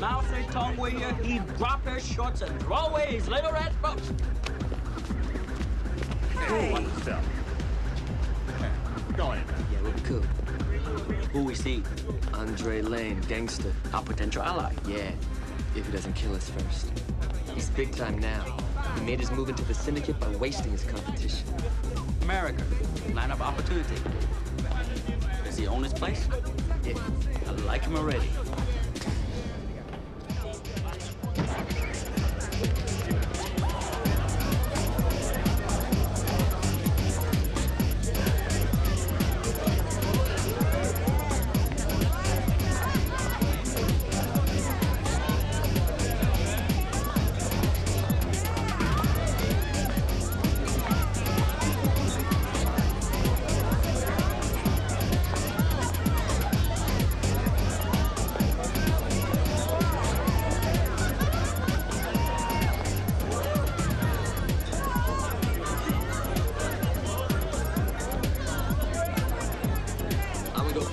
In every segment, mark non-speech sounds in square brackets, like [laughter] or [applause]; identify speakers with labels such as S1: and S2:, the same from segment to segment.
S1: Mao Zedong were here, he'd drop his shorts and throw away his little red books.
S2: Hey. What the stuff? Go ahead.
S1: Yeah, we're cool. Who we see?
S3: Andre Lane, gangster.
S1: Our potential ally.
S3: Yeah, if he doesn't kill us first. He's big time now. He made his move into the syndicate by wasting his competition.
S1: America, land of opportunity. Does he own his place?
S3: Yeah.
S1: I like him already.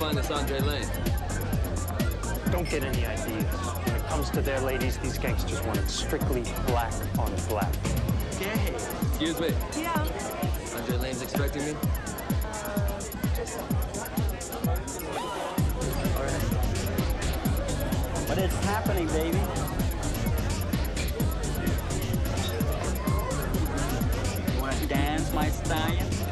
S3: Find this Andre Lane.
S4: Don't get any ideas. When it comes to their ladies, these gangsters want it strictly black on black.
S3: Excuse me.
S5: Yeah.
S3: Andre Lane's expecting me?
S1: But it's happening, baby. You wanna dance, my stallion?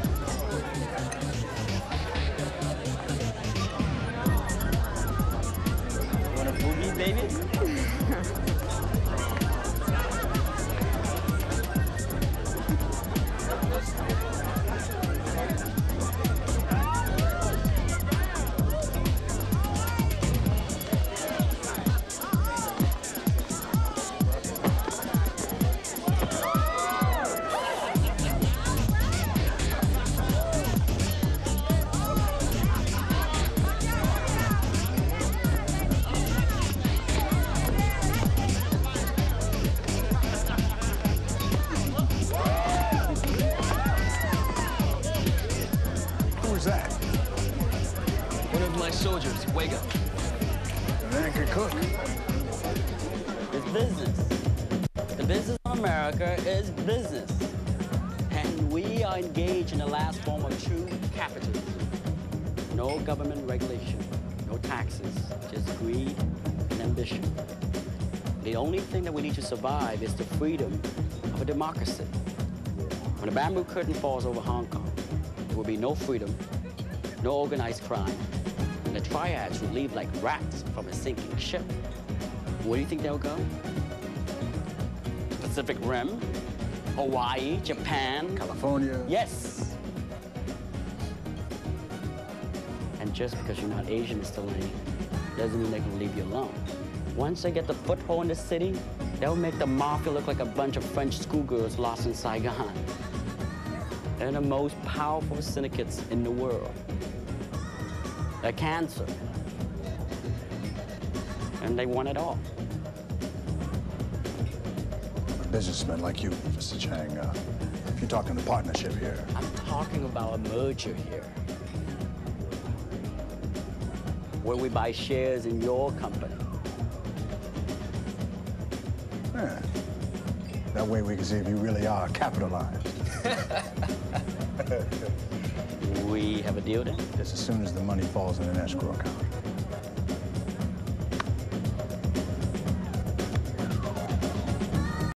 S3: Soldiers, Wega.
S6: The man can cook.
S1: It's business. The business of America is business. And we are engaged in the last form of true capitalism. No government regulation, no taxes, just greed and ambition. The only thing that we need to survive is the freedom of a democracy. When the bamboo curtain falls over Hong Kong, there will be no freedom, no organized crime, the triads will leave like rats from a sinking ship. Where do you think they'll go? Pacific Rim? Hawaii? Japan?
S6: California.
S1: Yes! And just because you're not Asian, Mr. Lane, doesn't mean they're gonna leave you alone. Once they get the foothold in the city, they'll make the mafia look like a bunch of French schoolgirls lost in Saigon. They're the most powerful syndicates in the world. They're cancer. And they want it all.
S6: A businessman like you, Mr. Chang, uh, you're talking a partnership here.
S1: I'm talking about a merger here. Where we buy shares in your company.
S6: Yeah. That way we can see if you really are capitalized. [laughs]
S1: We have a deal then?
S6: Just as soon as the money falls in an escrow account.